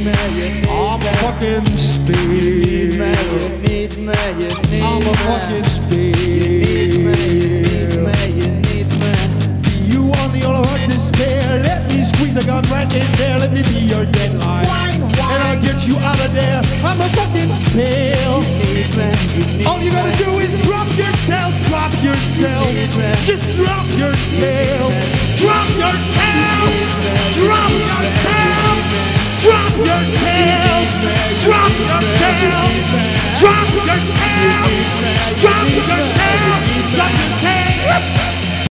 I'm a fucking spell. I'm a fucking spell. You are the one to spare. Let me squeeze a gun right in there. Let me be your yourself. Drop yourself.